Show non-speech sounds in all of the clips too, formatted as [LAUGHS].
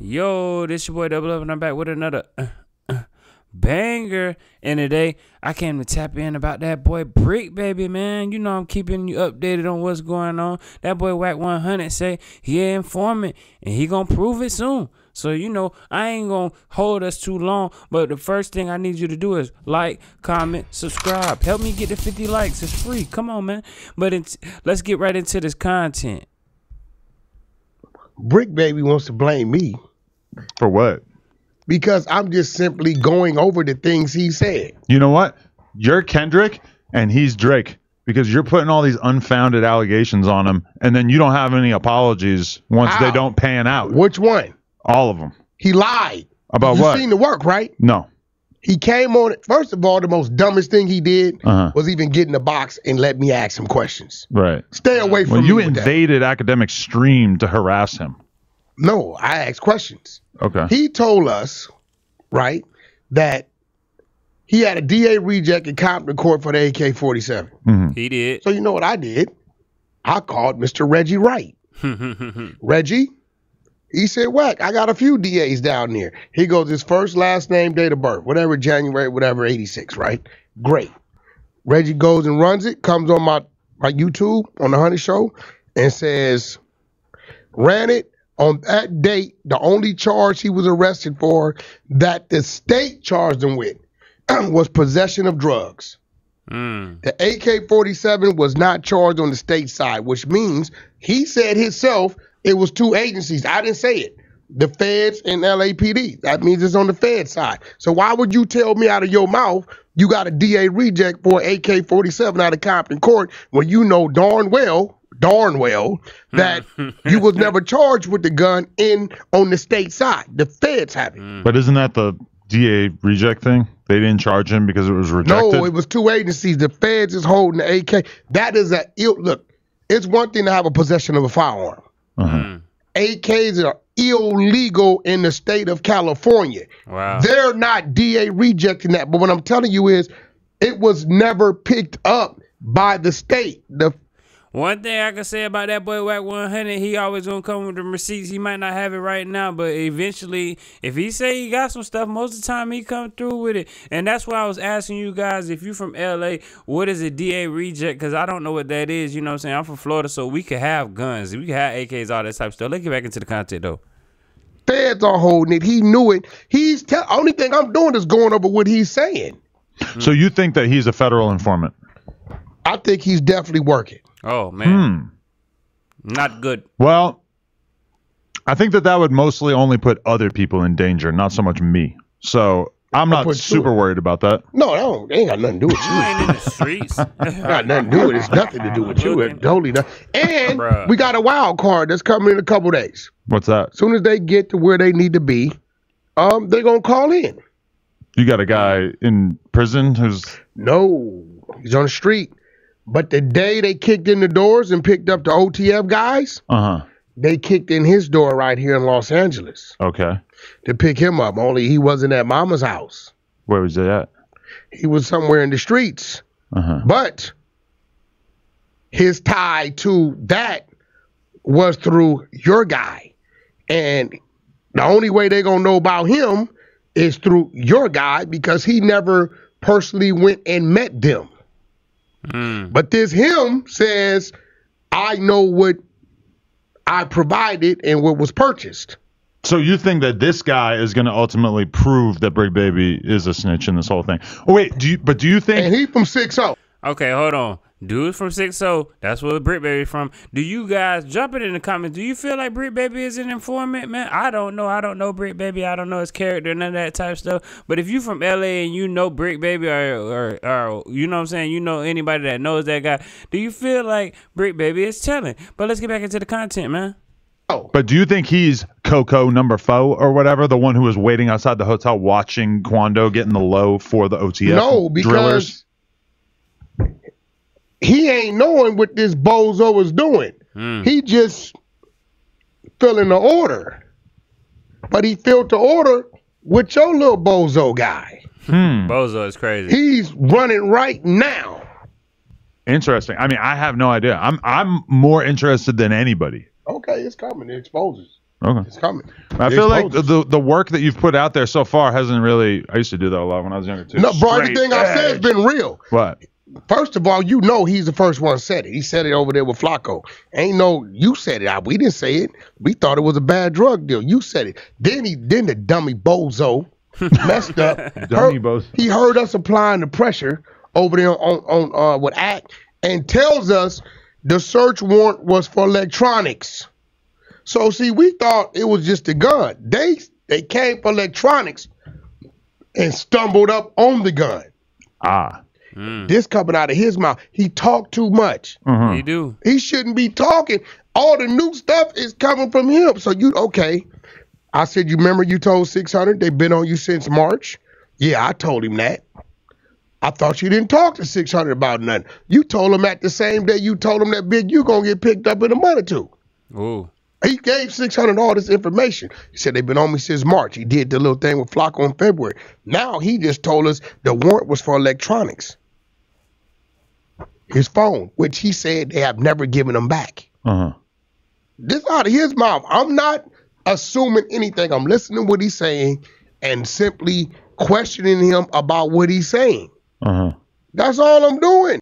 Yo, this your boy Double Up, and I'm back with another uh, uh, banger. And today, I came to tap in about that boy Bricc, baby, man. You know I'm keeping you updated on what's going on. That boy Wack 100 say he an informant, and he gonna prove it soon. So you know I ain't gonna hold us too long. But the first thing I need you to do is like, comment, subscribe. Help me get to 50 likes. It's free. Come on, man. But it's, let's get right into this content. Bricc Baby wants to blame me For what? because I'm just simply going over the things he said. You know what? You're Kendrick and he's Drake because you're putting all these unfounded allegations on him and then you don't have any apologies once How? they don't pan out. Which one? All of them. He lied. About you what? seen the work, right? No. He came on it. First of all, the most dumbest thing he did Uh-huh. was even get in the box and let me ask him questions. Right. Stay away from Well, me you with that. invaded academic stream to harass him. No, I asked questions. Okay. He told us, right, that he had a DA reject in Compton Court for the AK 47. He did. So you know what I did? I called Mr. Reggie Wright. [LAUGHS] Reggie, he said, Wack, I got a few DAs down there. He goes, his first, last name, date of birth, whatever, January, whatever, 86, right? Great. Reggie goes and runs it, comes on my, my YouTube on the Honey Show and says, ran it on that date. The only charge he was arrested for that the state charged him with [CLEARS THROAT] was possession of drugs. Mm. The AK 47 was not charged on the state side, which means he said himself it was two agencies. I didn't say it. The feds and LAPD. That means it's on the fed side. So why would you tell me out of your mouth you got a DA reject for AK 47 out of Compton Court when you know darn well, darn well, that [LAUGHS] you was never charged with the gun in on the state side. The feds have it. Mm. But isn't that the DA reject thing? They didn't charge him because it was rejected. No, it was two agencies. The feds is holding the AK. That is a ill look. It's one thing to have a possession of a firearm. Uh-huh. AKs are illegal in the state of California. Wow. They're not DA rejecting that. But what I'm telling you is, it was never picked up by the state. The One thing I can say about that boy Wack 100, he always gonna come with the receipts. He might not have it right now, but eventually, if he say he got some stuff, most of the time he come through with it. And that's why I was asking you guys, if you from LA, what is a DA reject? Because I don't know what that is. You know what I'm saying? I'm from Florida, so we could have guns, we could have AKs, all that type of stuff. Let's get back into the content though. feds are holding it. He knew it. He's tell. Only thing I'm doing is going over what he's saying. So you think that he's a federal informant? I think he's definitely working. Oh man, Hmm. not good. Well, I think that that would mostly only put other people in danger, not so much me. So I'm not put two. super worried about that. No, no, it ain't got nothing to do with you. You ain't in the streets. [LAUGHS] got nothing to do with it. It's nothing to do with you. It's totally nothing. And Bruh. we got a wild card that's coming in a couple days. What's that? As soon as they get to where they need to be, um, they're gonna call in. You got a guy in prison who's No, he's on the street. But the day they kicked in the doors and picked up the OTF guys, uh huh. they kicked in his door right here in Los Angeles Okay. to pick him up. Only he wasn't at Mama's house. Where was it at? He was somewhere in the streets. Uh huh. But his tie to that was through your guy. And the only way they're going to know about him is through your guy because he never personally went and met them. Mm. But this him says, I know what I provided and what was purchased. So you think that this guy is going to ultimately prove that Big Baby is a snitch in this whole thing? Oh wait, do you? But do you think? And he from 6 Okay, hold on. Dude from Six O, that's where Bricc Baby from. Do you guys jump it in the comments? Do you feel like Bricc Baby is an informant, man? I don't know. I don't know Bricc Baby. I don't know his character, none of that type of stuff. But if you from LA and you know Bricc Baby or, or or you know what I'm saying, you know anybody that knows that guy, do you feel like Bricc Baby is telling? But let's get back into the content, man. Oh. But do you think he's Coco number four or whatever, the one who was waiting outside the hotel watching Quando getting the low for the OTF No, drillers? Because he ain't knowing what this bozo is doing. Hmm. He just filling the order. But he filled the order with your little bozo guy. Hmm. Bozo is crazy. He's running right now. Interesting. I mean, I have no idea. I'm I'm more interested than anybody. Okay, it's coming. It exposes. Okay. It's coming. I It feel like the, the the work that you've put out there so far hasn't really. I used to do that a lot when I was younger too. no, bro. Straight Everything I said has been real. What? First of all, you know he's the first one said it. He said it over there with Flacco. Ain't no you said it. We didn't say it. We thought it was a bad drug deal. You said it. Then he then the dummy bozo [LAUGHS] messed up. Dummy Heard- bozo. He heard us applying the pressure over there on on uh, with Act and tells us the search warrant was for electronics. So see, we thought it was just a gun. They they came for electronics and stumbled up on the gun. Ah. This coming out of his mouth. He talked too much. Uh-huh. You do. He shouldn't be talking. All the new stuff is coming from him. So you okay? I said, you remember you told 600 they've been on you since March? Yeah, I told him that. I thought you didn't talk to 600 about nothing. You told him at the same day you told him that big you gonna get picked up in a month or two. Ooh. He gave 600 all this information. He said they've been on me since March. He did the little thing with Flacco in February. Now he just told us the warrant was for electronics. His phone, which he said they have never given him back. Uh-huh. This out of his mouth. I'm not assuming anything. I'm listening to what he's saying and simply questioning him about what he's saying. Uh-huh. That's all I'm doing.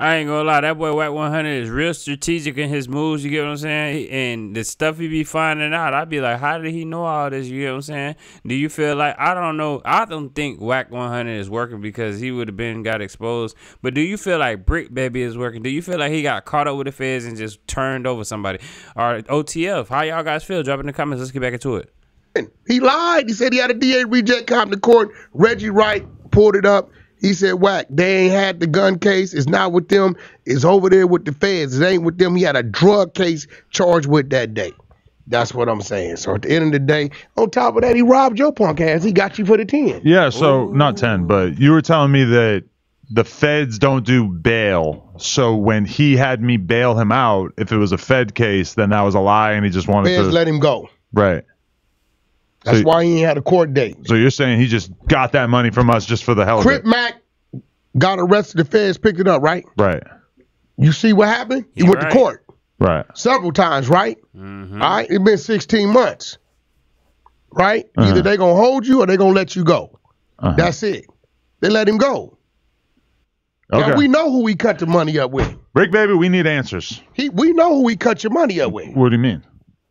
I ain't gonna lie, that boy Wack 100 is real strategic in his moves. You get what I'm saying? And the stuff he be finding out, I'd be like, how did he know all this? You get what I'm saying? Do you feel like I don't know? I don't think Wack 100 is working because he would have been got exposed. But do you feel like Bricc Baby is working? Do you feel like he got caught up with the feds and just turned over somebody? Or OTF? How y'all guys feel? Drop in the comments. Let's get back into it. He lied. He said he had a DA reject come to court. Reggie Wright pulled it up. He said, Wack, they ain't had the gun case. It's not with them. It's over there with the feds. It ain't with them. He had a drug case charged with that day. That's what I'm saying. So at the end of the day, on top of that, he robbed your punk ass. He got you for the 10. Yeah, so not 10, but you were telling me that the feds don't do bail. So when he had me bail him out, if it was a fed case, then that was a lie and he just wanted Feds to let him go. Right. That's So- why he ain't had a court date. So you're saying he just got that money from us just for the hell of Crip it. Mac got arrested. The feds picked it up, right? Right. You see what happened? He Yeah, went right. to court Right. several times, right? Mm-hmm. All right, it's been 16 months, right? Uh-huh. Either they're gonna hold you or they're gonna let you go. Uh-huh. That's it. They let him go. Okay. Now we know who he cut the money up with. Bricc baby, we need answers. He, we know who he cut your money up with. What do you mean?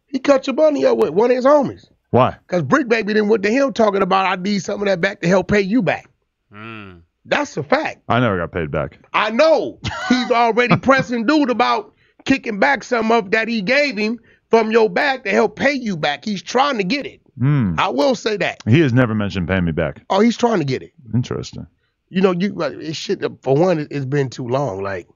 He cut your money up with one of his homies. Why? Cause Bricc Baby then went to him talking about I need some of that back to help pay you back. Mm. That's a fact. I never got paid back. I know he's already [LAUGHS] pressing dude about kicking back some of that he gave him from your back to help pay you back. He's trying to get it. Hmm. I will say that. He has never mentioned paying me back. Oh, he's trying to get it. Interesting. You know, you like, it shit. For one, it, it's been too long. Like,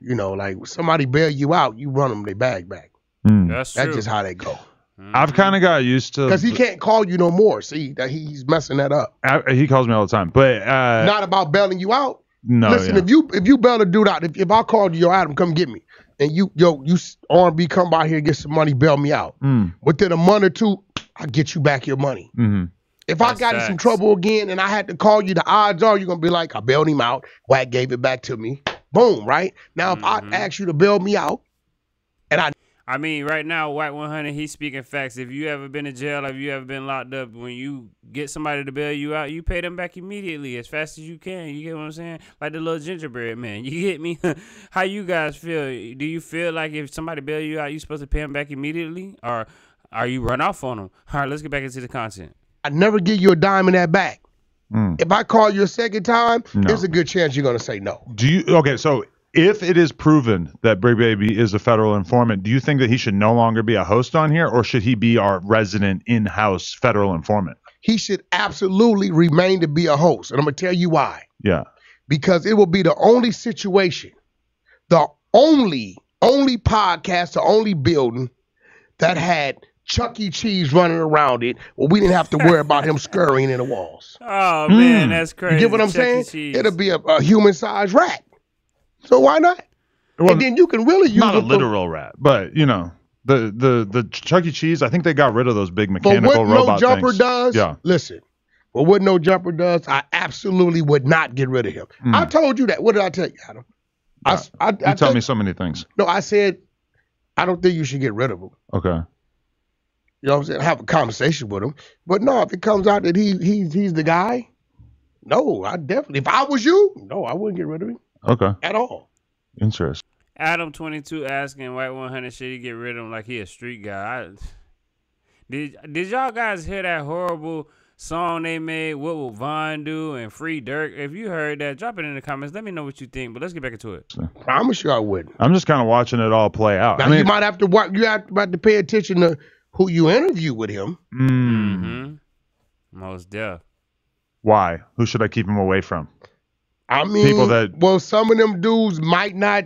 you know, like somebody bail you out, you run them their bag back. Hmm. That's That's true. just how they go. I've kind of got used to. Because he can't call you no more. See that he's messing that up. I- he calls me all the time, but uh, Not about bailing you out. no. Listen, yeah. if you if you bail a dude out, if, if I called you, yo, Adam, come get me, and you yo you R&B come by here get some money, bail me out. Mm, Within a month or two, I get you back your money. mhm. If I That's got in some trouble again and I had to call you, the odds are you're gonna be like, I bailed him out. Wack gave it back to me. Boom, right? Now if Mhm. I ask you to bail me out, and I I mean, right now, Wack 100, he's speaking facts. If you ever been in jail, if you ever been locked up, when you get somebody to bail you out, you pay them back immediately as fast as you can. You get what I'm saying? Like the little gingerbread man. [LAUGHS] You get me? How you guys feel? Do you feel like if somebody bail you out, you supposed to pay them back immediately, or are you run off on them? All right, let's get back into the content. I never give you a dime in that back. Mm. If I call you a second time, No. there's a good chance you're gonna say no. Do you okay? So if it is proven that Bricc Baby is a federal informant, do you think that he should no longer be a host on here, or should he be our resident in-house federal informant? He should absolutely remain to be a host, and I'm gonna tell you why. Yeah. because it will be the only situation, the only, only podcast, the only building that had Chuck E. Cheese running around it where we didn't have to worry about him scurrying in the walls. Oh man, Hmm. that's crazy. You get what I'm Chuck E. saying? Cheese. It'll be a, a human sized rat. So why not? Well, and then you can really use not a it for- literal rat, but you know the the the Chuck E. Cheese. I think they got rid of those big mechanical what no jumper things. does, Yeah. listen. For what no jumper does, I absolutely would not get rid of him. Hmm. I told you that. What did I tell you, Adam? I You tell think- me so many things. No, I said I don't think you should get rid of him. Okay. You know what I'm saying? Have a conversation with him. But no, if it comes out that he he's he's the guy, no, I definitely. If I was you, no, I wouldn't get rid of him Okay. at all. Interesting. Adam twenty two asking Wack one hundred should he get rid of him like he a street guy. I, did did y'all guys hear that horrible song they made? What will Vaughn do and Free Durk? If you heard that, drop it in the comments. Let me know what you think. But let's get back into it. Promise you, I wouldn't. I'm just kind of watching it all play out. Now I mean, you might have to watch. You have to, to pay attention to who you interview with him. mm, Mm-hmm. Most deaf. why? Who should I keep him away from? I mean, People that- well, some of them dudes might not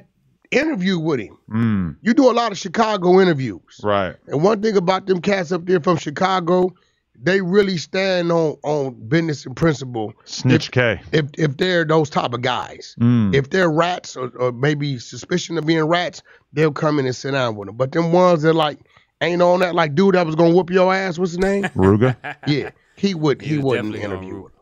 interview with him. Mm, You do a lot of Chicago interviews, right. and one thing about them cats up there from Chicago, they really stand on on business and principle. Snitch K. If if they're those type of guys, Mm, if they're rats or, or maybe suspicion of being rats, they'll come in and sit down with them. But them ones that like ain't on that, like dude that was gonna whoop your ass. What's his name? Rooga. [LAUGHS] yeah, he would. He, was wouldn't interview him.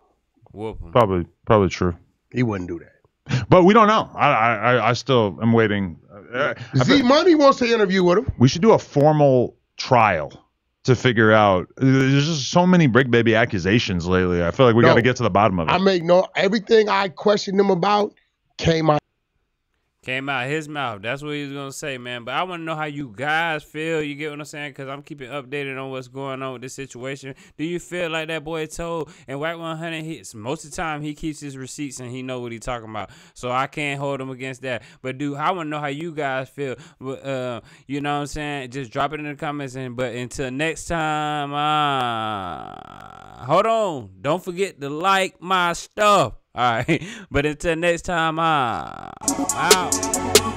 Whoop him. Probably, probably true. He wouldn't do that. But we don't know. I, I, I- still am waiting. Uh, Z Money wants to interview with him. we should do a formal trial to figure out. There's just so many Bricc baby accusations lately. I feel like we No. got to get to the bottom of it. I make no everything I questioned him about came out. Came out his mouth. That's what he was gonna say, man. But I want to know how you guys feel. You get what I'm saying? Because I'm keeping updated on what's going on with this situation. Do you feel like that boy told and Wack 100? He most of the time he keeps his receipts and he know what he talking about. So I can't hold him against that. But dude, I want to know how you guys feel. Uh, you know what I'm saying? Just drop it in the comments. And but until next time, uh, hold on. Don't forget to like my stuff. All right. [LAUGHS] But until next time, uh, out.